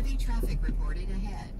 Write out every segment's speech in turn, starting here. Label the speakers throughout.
Speaker 1: Heavy traffic reported ahead.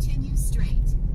Speaker 1: Continue straight.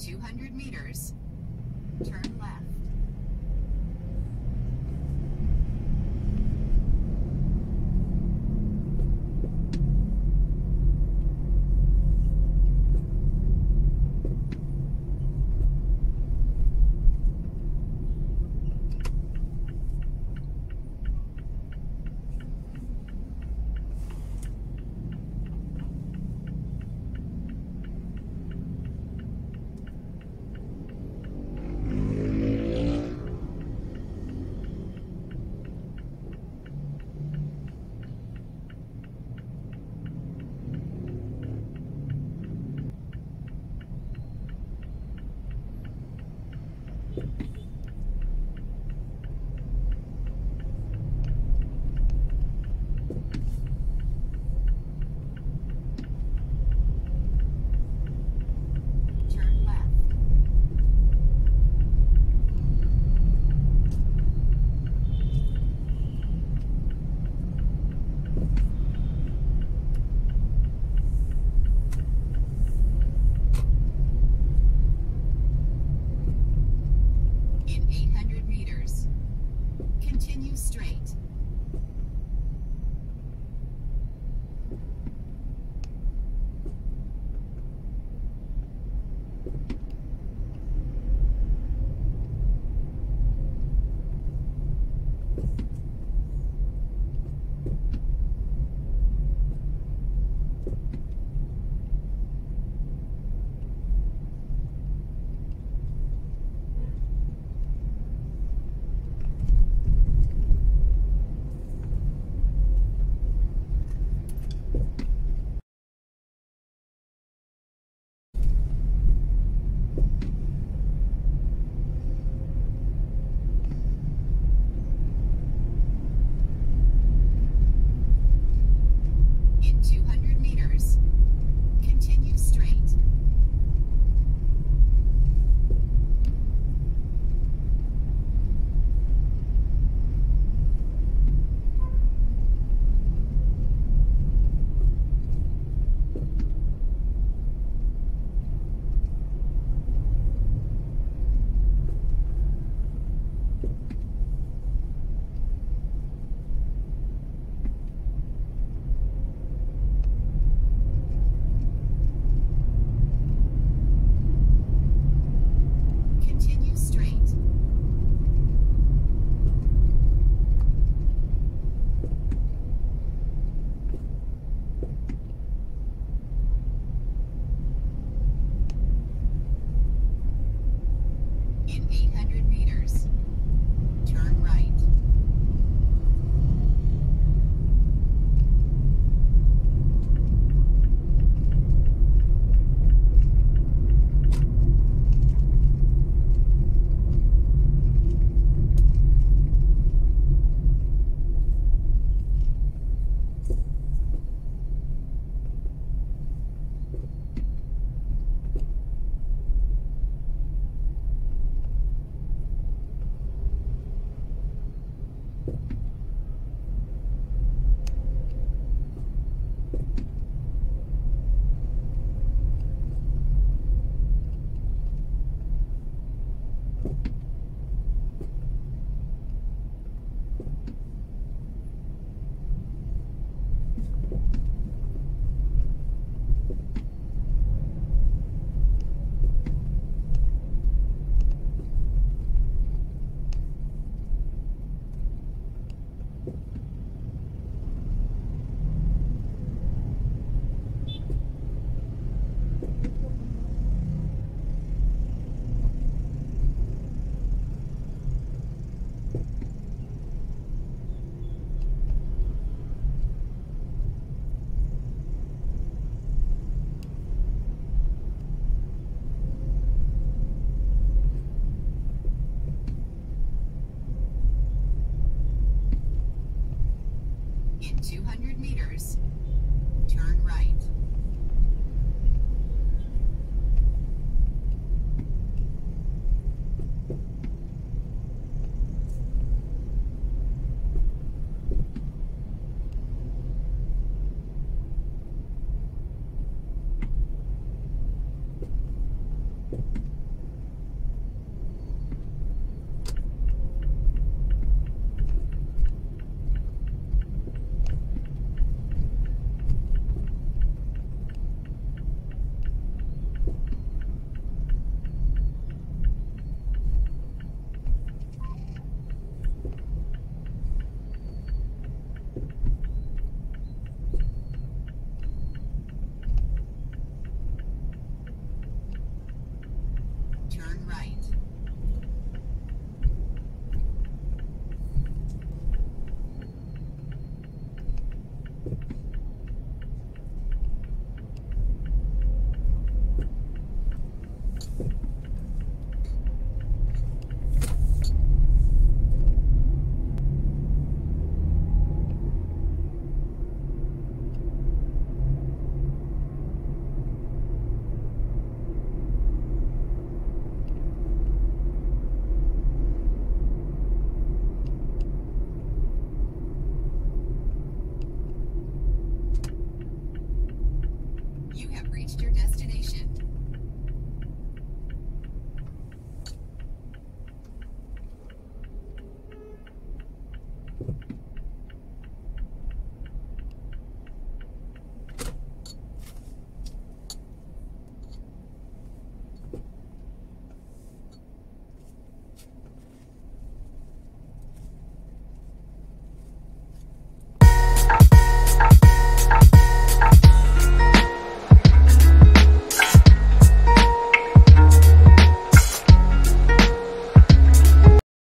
Speaker 1: 200 meters,